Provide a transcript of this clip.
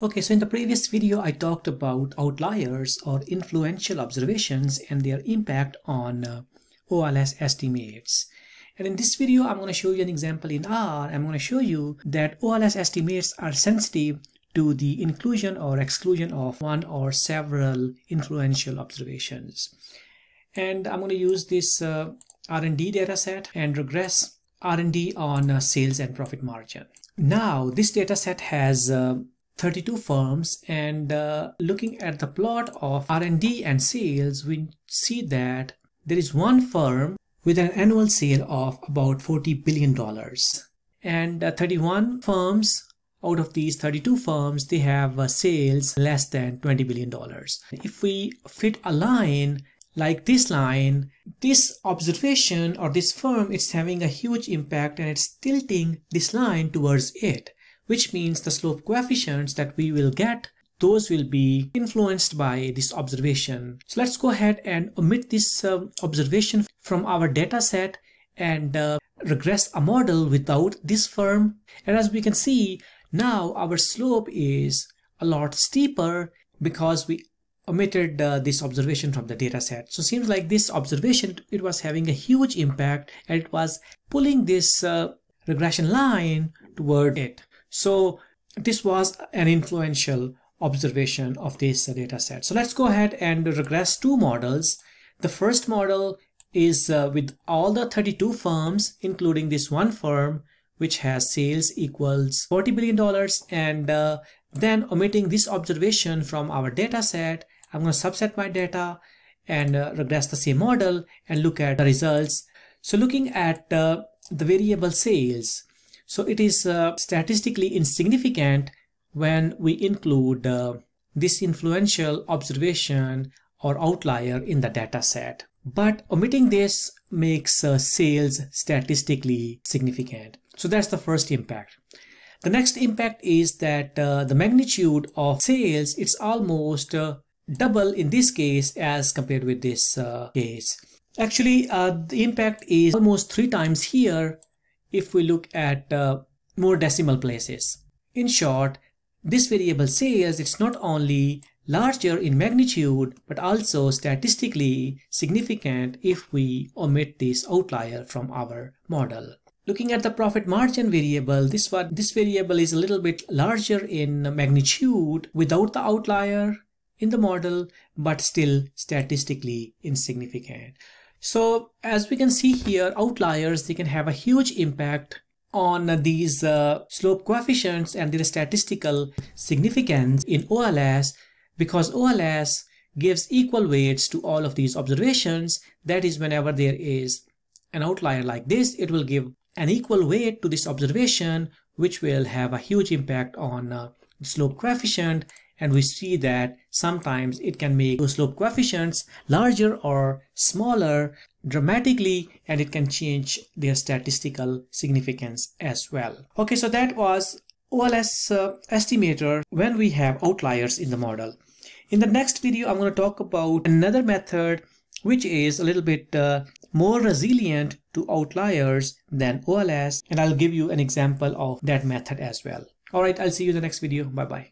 Okay, so in the previous video, I talked about outliers or influential observations and their impact on uh, OLS estimates. And in this video, I'm going to show you an example in R. I'm going to show you that OLS estimates are sensitive to the inclusion or exclusion of one or several influential observations. And I'm going to use this uh, R&D dataset and regress R&D on uh, sales and profit margin. Now, this dataset has uh, 32 firms and uh, looking at the plot of R&D and sales we see that there is one firm with an annual sale of about 40 billion dollars. And uh, 31 firms out of these 32 firms they have uh, sales less than 20 billion dollars. If we fit a line like this line this observation or this firm is having a huge impact and it's tilting this line towards it which means the slope coefficients that we will get those will be influenced by this observation. So let's go ahead and omit this uh, observation from our data set and uh, regress a model without this firm. And as we can see, now our slope is a lot steeper because we omitted uh, this observation from the data set. So seems like this observation, it was having a huge impact and it was pulling this uh, regression line toward it. So this was an influential observation of this data set. So let's go ahead and regress two models. The first model is uh, with all the 32 firms, including this one firm, which has sales equals $40 billion. And uh, then omitting this observation from our data set, I'm going to subset my data and uh, regress the same model and look at the results. So looking at uh, the variable sales, so it is uh, statistically insignificant when we include uh, this influential observation or outlier in the data set. But omitting this makes uh, sales statistically significant. So that's the first impact. The next impact is that uh, the magnitude of sales, it's almost uh, double in this case as compared with this uh, case. Actually, uh, the impact is almost three times here if we look at uh, more decimal places. In short, this variable says it's not only larger in magnitude but also statistically significant if we omit this outlier from our model. Looking at the profit margin variable, this one, this variable is a little bit larger in magnitude without the outlier in the model, but still statistically insignificant. So as we can see here, outliers, they can have a huge impact on these uh, slope coefficients and their statistical significance in OLS because OLS gives equal weights to all of these observations. That is whenever there is an outlier like this, it will give an equal weight to this observation, which will have a huge impact on uh, the slope coefficient and we see that sometimes it can make slope coefficients larger or smaller dramatically and it can change their statistical significance as well. Okay, so that was OLS uh, estimator when we have outliers in the model. In the next video, I'm going to talk about another method which is a little bit uh, more resilient to outliers than OLS and I'll give you an example of that method as well. Alright, I'll see you in the next video. Bye bye.